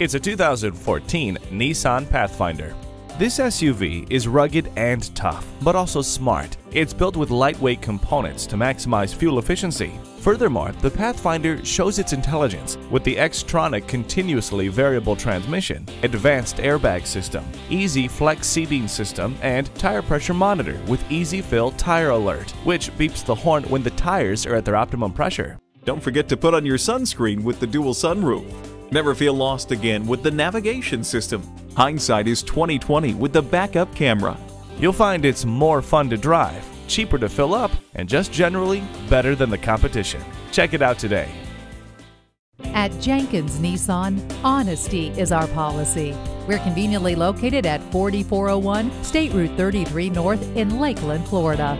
It's a 2014 Nissan Pathfinder. This SUV is rugged and tough, but also smart. It's built with lightweight components to maximize fuel efficiency. Furthermore, the Pathfinder shows its intelligence with the Xtronic continuously variable transmission, advanced airbag system, easy flex seating system, and tire pressure monitor with easy fill tire alert, which beeps the horn when the tires are at their optimum pressure. Don't forget to put on your sunscreen with the dual sunroof. Never feel lost again with the navigation system. Hindsight is 2020 with the backup camera. You'll find it's more fun to drive, cheaper to fill up, and just generally better than the competition. Check it out today. At Jenkins Nissan, honesty is our policy. We're conveniently located at 4401 State Route 33 North in Lakeland, Florida.